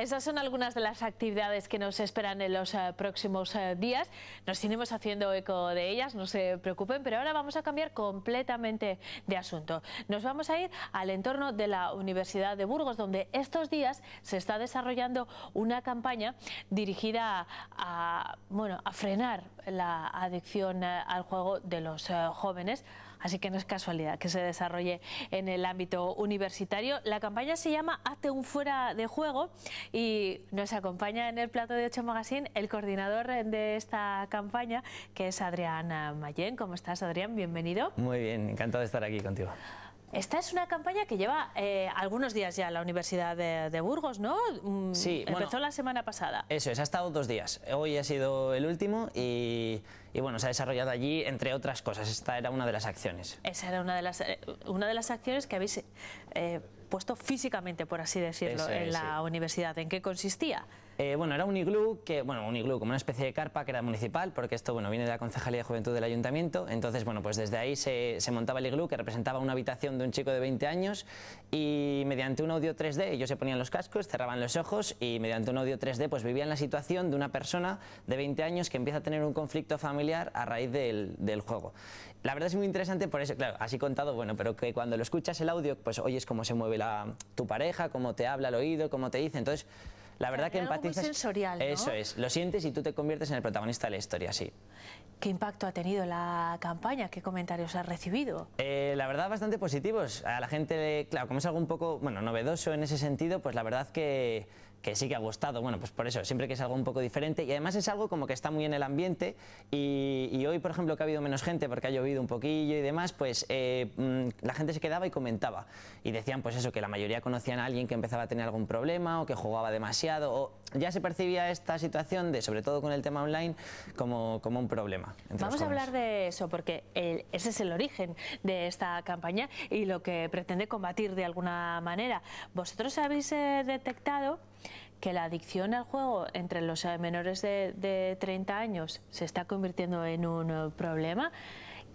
Esas son algunas de las actividades que nos esperan en los eh, próximos eh, días. Nos iremos haciendo eco de ellas, no se preocupen, pero ahora vamos a cambiar completamente de asunto. Nos vamos a ir al entorno de la Universidad de Burgos, donde estos días se está desarrollando una campaña dirigida a, bueno, a frenar la adicción eh, al juego de los jóvenes así que no es casualidad que se desarrolle en el ámbito universitario. La campaña se llama Hazte un fuera de juego y nos acompaña en el plato de 8 Magazine el coordinador de esta campaña, que es Adrián Mayén. ¿Cómo estás, Adrián? Bienvenido. Muy bien, encantado de estar aquí contigo. Esta es una campaña que lleva eh, algunos días ya la Universidad de, Burgos, ¿no? Mm, sí. Empezó la semana pasada. Eso es, ha estado dos días. Hoy ha sido el último y, bueno, se ha desarrollado allí, entre otras cosas. Esta era una de las acciones. Esa era una de las, eh, una de las acciones que habéis eh, puesto físicamente, por así decirlo, en la universidad. ¿En qué consistía? Eh, bueno, era un iglú, que, bueno, un iglú como una especie de carpa que era municipal, porque esto bueno, viene de la Concejalía de Juventud del Ayuntamiento. Entonces, bueno, pues desde ahí se, montaba el iglú que representaba una habitación de un chico de 20 años y mediante un audio 3D ellos se ponían los cascos, cerraban los ojos y mediante un audio 3D pues vivían la situación de una persona de 20 años que empieza a tener un conflicto familiar a raíz del, juego. La verdad es muy interesante por eso, claro, así contado, bueno, pero que cuando lo escuchas el audio, pues oyes cómo se mueve la, tu pareja, cómo te habla al oído, cómo te dice. Entonces, la verdad que empatizas. sensorial, ¿no? Eso es, lo sientes y tú te conviertes en el protagonista de la historia, sí. ¿Qué impacto ha tenido la campaña? ¿Qué comentarios has recibido? Eh, la verdad, bastante positivos. A la gente, claro, como es algo un poco, bueno, novedoso en ese sentido, pues la verdad que, que sí que ha gustado. Bueno, pues por eso, siempre que es algo un poco diferente y además es algo como que está muy en el ambiente y, hoy, por ejemplo, que ha habido menos gente porque ha llovido un poquillo y demás, pues eh, mm, la gente se quedaba y comentaba y decían pues eso, que la mayoría conocían a alguien que empezaba a tener algún problema o que jugaba demasiado o ya se percibía esta situación de, sobre todo con el tema online, como, como un problema. Vamos a hablar de eso porque ese es el origen de esta campaña y lo que pretende combatir de alguna manera. Vosotros habéis eh, detectado que la adicción al juego entre los eh, menores de, de 30 años se está convirtiendo en un eh, problema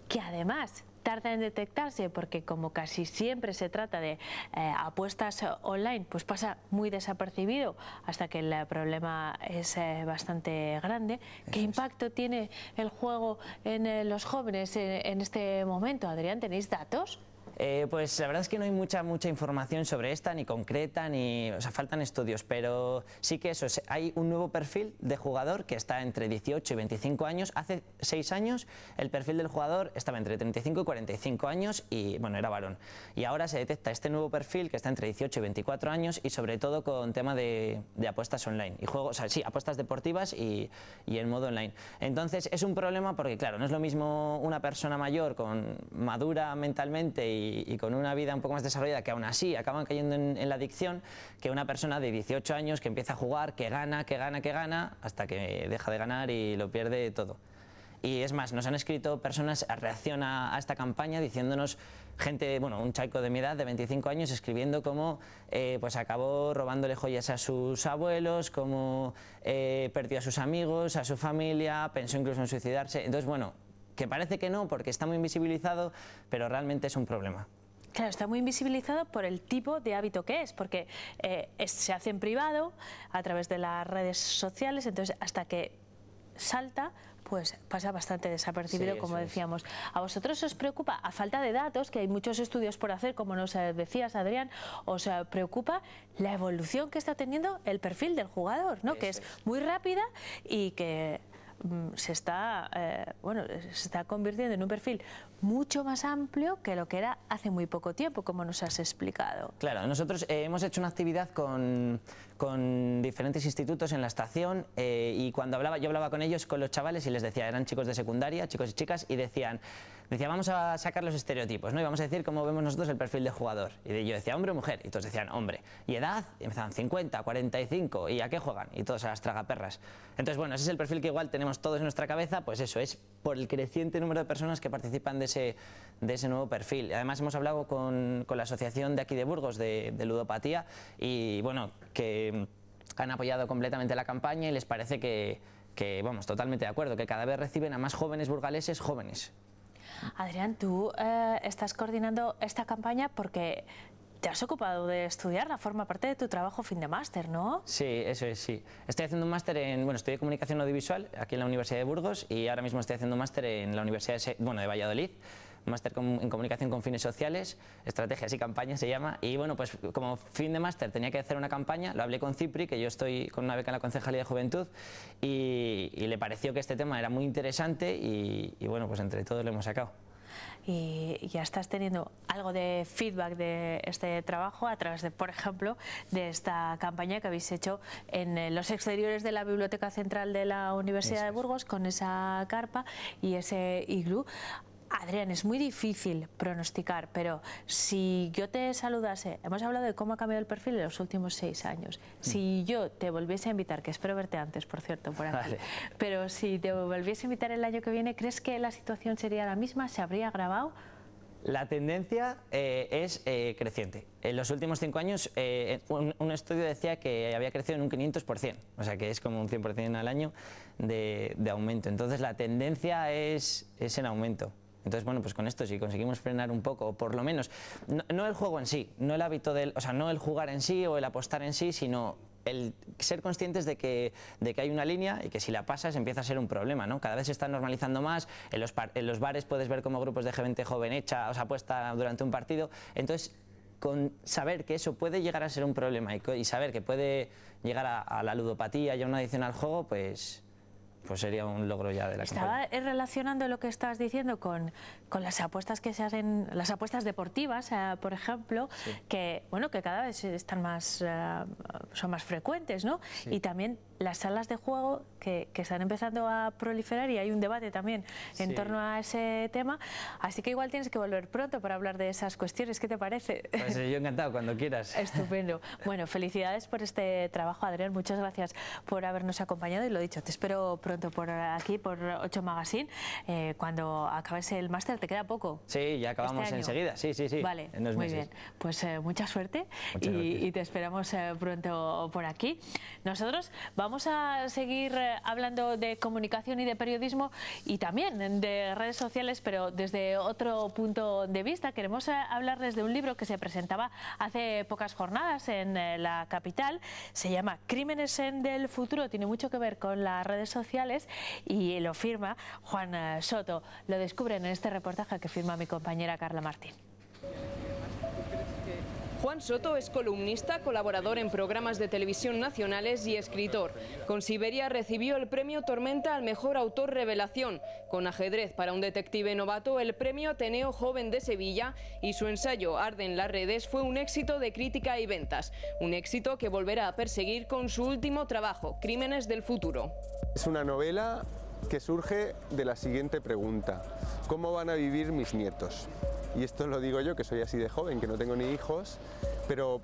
que además tarda en detectarse porque como casi siempre se trata de eh, apuestas online, pues pasa muy desapercibido hasta que el problema es bastante grande. ¿Qué impacto tiene el juego en los jóvenes en este momento? Adrián, ¿tenéis datos? Eh, pues la verdad es que no hay mucha mucha información sobre esta, ni concreta, ni. O sea, faltan estudios, pero sí que eso, hay un nuevo perfil de jugador que está entre 18 y 25 años. Hace 6 años el perfil del jugador estaba entre 35 y 45 años y, bueno, era varón. Y ahora se detecta este nuevo perfil que está entre 18 y 24 años y sobre todo con tema de, apuestas online y juegos, o sea, sí, apuestas deportivas y, y en modo online. Entonces es un problema porque, claro, no es lo mismo una persona mayor con madura mentalmente y y, con una vida un poco más desarrollada que aún así acaban cayendo en, la adicción que una persona de 18 años que empieza a jugar, que gana, que gana, que gana, hasta que deja de ganar y lo pierde todo. Y es más, nos han escrito personas a reacción a, esta campaña diciéndonos, gente, bueno, un chico de mi edad, de 25 años, escribiendo cómo eh, pues acabó robándole joyas a sus abuelos, cómo eh, perdió a sus amigos, a su familia, pensó incluso en suicidarse. Entonces, bueno, que parece que no porque está muy invisibilizado, pero realmente es un problema. Claro, está muy invisibilizado por el tipo de hábito que es, porque eh, se hace en privado a través de las redes sociales, entonces hasta que salta, pues pasa bastante desapercibido, como decíamos. ¿A vosotros os preocupa, a falta de datos, que hay muchos estudios por hacer, como nos eh, decías, Adrián, os eh, preocupa la evolución que está teniendo el perfil del jugador, ¿no? que es muy rápida y que se está, eh, bueno, se está convirtiendo en un perfil mucho más amplio que lo que era hace muy poco tiempo, como nos has explicado. Claro, nosotros eh, hemos hecho una actividad con, con diferentes institutos en la estación eh, y cuando hablaba, yo hablaba con ellos, con los chavales y les decía, eran chicos de secundaria, chicos y chicas, y decían, decía, vamos a sacar los estereotipos, ¿no? Y vamos a decir cómo vemos nosotros el perfil de jugador. Y yo decía, hombre o mujer, y todos decían, hombre. ¿Y edad? Y empezaban 50, 45, ¿y a qué juegan? Y todos a las tragaperras. Entonces, bueno, ese es el perfil que igual tenemos todos en nuestra cabeza, pues eso, es por el creciente número de personas que participan de ese, de ese nuevo perfil. Además, hemos hablado con, con la asociación de aquí de Burgos de, de ludopatía y, bueno, que han apoyado completamente la campaña y les parece que, que, vamos, totalmente de acuerdo, que cada vez reciben a más jóvenes burgaleses jóvenes. Adrián, tú eh, estás coordinando esta campaña porque te has ocupado de estudiarla, forma parte de tu trabajo fin de máster, ¿no? Sí, eso es, sí. Estoy haciendo un máster en, bueno, estoy de comunicación audiovisual aquí en la Universidad de Burgos y ahora mismo estoy haciendo un máster en la Universidad de, bueno, de Valladolid máster en comunicación con fines sociales, estrategias y campañas se llama. Y bueno, pues como fin de máster tenía que hacer una campaña, lo hablé con Cipri, que yo estoy con una beca en la Concejalía de Juventud, y, le pareció que este tema era muy interesante y, bueno, pues entre todos lo hemos sacado y ya estás teniendo algo de feedback de este trabajo a través de, por ejemplo, de esta campaña que habéis hecho en eh, los exteriores de la Biblioteca Central de la Universidad de Burgos con esa carpa y ese iglú. Adrián, es muy difícil pronosticar, pero si yo te saludase, hemos hablado de cómo ha cambiado el perfil en los últimos seis años. Si mm. yo te volviese a invitar, que espero verte antes, por cierto, por aquí, pero si te volviese a invitar el año que viene, ¿crees que la situación sería la misma? ¿Se habría agravado? La tendencia eh, es eh, creciente. En los últimos cinco años, eh, un, estudio decía que había crecido en un 500%, o sea que es como un 100% al año de, de, aumento. Entonces la tendencia es, es en aumento. Entonces, bueno, pues con esto si conseguimos frenar un poco, o por lo menos, no, el juego en sí, no el hábito del, o sea, no el jugar en sí o el apostar en sí, sino el ser conscientes de que, de que hay una línea y que si la pasas empieza a ser un problema, ¿no? Cada vez se está normalizando más, en los, en los bares puedes ver cómo grupos de gente joven hecha, o sea, apuesta durante un partido, entonces con saber que eso puede llegar a ser un problema y, saber que puede llegar a, a la ludopatía y a una adicción al juego, pues pues sería un logro ya de la Estaba relacionando lo que estás diciendo con, con, las apuestas que se hacen, las apuestas deportivas, eh, por ejemplo, que bueno que cada vez están más eh, son más frecuentes, ¿no? Y también las salas de juego que, que, están empezando a proliferar y hay un debate también en torno a ese tema. Así que igual tienes que volver pronto para hablar de esas cuestiones. ¿Qué te parece? Pues eh, yo encantado, cuando quieras. Estupendo. Bueno, felicidades por este trabajo, Adrián. Muchas gracias por habernos acompañado y lo dicho, te espero pronto por aquí, por 8 Magazine. Eh, cuando acabes el máster, ¿te queda poco? Sí, ya acabamos este enseguida. Sí, sí, sí. Vale, muy bien. Pues eh, mucha suerte y, y, te esperamos pronto por aquí. Nosotros vamos Vamos a seguir eh, hablando de comunicación y de periodismo y también de redes sociales, pero desde otro punto de vista. Queremos eh, hablarles de un libro que se presentaba hace pocas jornadas en eh, la capital. Se llama Crímenes en del futuro. Tiene mucho que ver con las redes sociales y lo firma Juan Soto. Lo descubren en este reportaje que firma mi compañera Carla Martín. Juan Soto es columnista, colaborador en programas de televisión nacionales y escritor. Con Siberia recibió el premio Tormenta al mejor autor revelación. Con Ajedrez para un detective novato, el premio Ateneo Joven de Sevilla y su ensayo Arden las redes fue un éxito de crítica y ventas. Un éxito que volverá a perseguir con su último trabajo, Crímenes del Futuro. Es una novela que surge de la siguiente pregunta. ¿Cómo van a vivir mis nietos? Y esto lo digo yo, que soy así de joven, que no tengo ni hijos, pero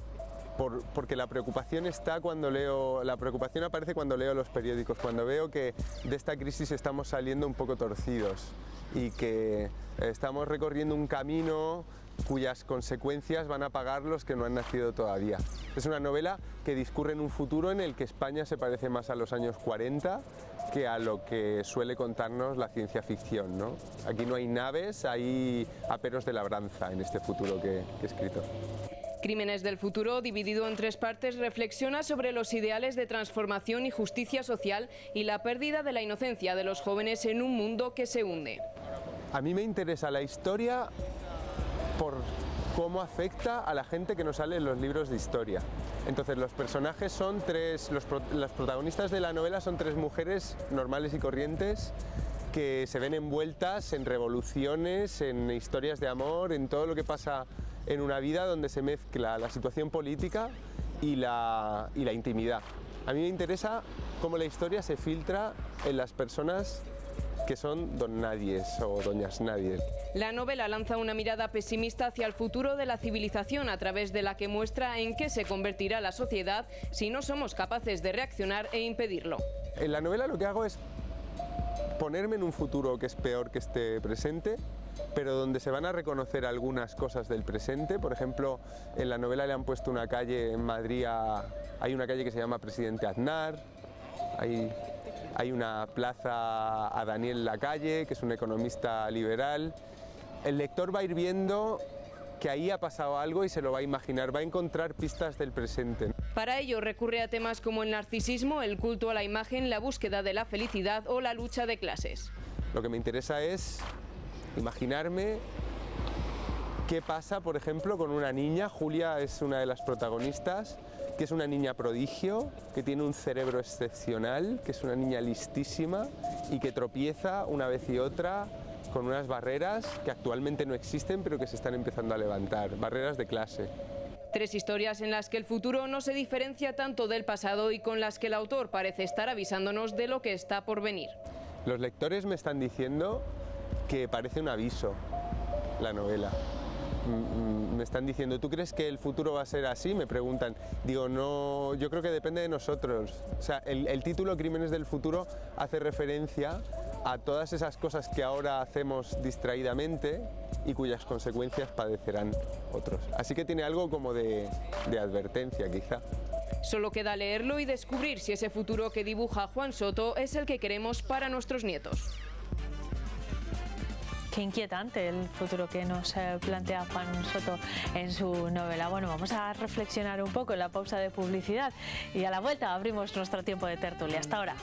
porque la preocupación está cuando leo, la preocupación aparece cuando leo los periódicos, cuando veo que de esta crisis estamos saliendo un poco torcidos y que estamos recorriendo un camino cuyas consecuencias van a pagar los que no han nacido todavía. Es una novela que discurre en un futuro en el que España se parece más a los años 40 que a lo que suele contarnos la ciencia ficción. ¿no? Aquí no hay naves, hay aperos de labranza en este futuro que, he escrito. Crímenes del futuro, dividido en tres partes, reflexiona sobre los ideales de transformación y justicia social y la pérdida de la inocencia de los jóvenes en un mundo que se hunde. A mí me interesa la historia por cómo afecta a la gente que no sale en los libros de historia. Entonces los personajes son tres, las protagonistas de la novela son tres mujeres normales y corrientes que se ven envueltas en revoluciones, en historias de amor, en todo lo que pasa en una vida donde se mezcla la situación política y la, y la intimidad. A mí me interesa cómo la historia se filtra en las personas que son don nadies o doñas nadie. La novela lanza una mirada pesimista hacia el futuro de la civilización a través de la que muestra en qué se convertirá la sociedad si no somos capaces de reaccionar e impedirlo. En la novela lo que hago es ponerme en un futuro que es peor que este presente, pero donde se van a reconocer algunas cosas del presente. Por ejemplo, en la novela le han puesto una calle en Madrid, hay una calle que se llama Presidente Aznar, hay hay una plaza a Daniel Lacalle, que es un economista liberal. El lector va a ir viendo que ahí ha pasado algo y se lo va a imaginar, va a encontrar pistas del presente. Para ello recurre a temas como el narcisismo, el culto a la imagen, la búsqueda de la felicidad o la lucha de clases. Lo que me interesa es imaginarme qué pasa, por ejemplo, con una niña, Julia es una de las protagonistas, que es una niña prodigio, que tiene un cerebro excepcional, que es una niña listísima y que tropieza una vez y otra con unas barreras que actualmente no existen pero que se están empezando a levantar, barreras de clase. Tres historias en las que el futuro no se diferencia tanto del pasado y con las que el autor parece estar avisándonos de lo que está por venir. Los lectores me están diciendo que parece un aviso la novela. Mm, mm, me están diciendo, ¿tú crees que el futuro va a ser así? Me preguntan. Digo, no, yo creo que depende de nosotros. O sea, el, título Crímenes del futuro hace referencia a todas esas cosas que ahora hacemos distraídamente y cuyas consecuencias padecerán otros. Así que tiene algo como de advertencia quizá. Solo queda leerlo y descubrir si ese futuro que dibuja Juan Soto es el que queremos para nuestros nietos. Qué inquietante el futuro que nos eh, plantea Juan Soto en su novela. Bueno, vamos a reflexionar un poco en la pausa de publicidad y a la vuelta abrimos nuestro tiempo de tertulia. Hasta ahora.